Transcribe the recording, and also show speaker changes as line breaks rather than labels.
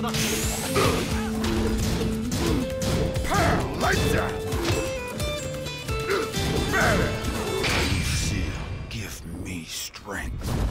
거다.
Like that! Better! Seal, give me strength.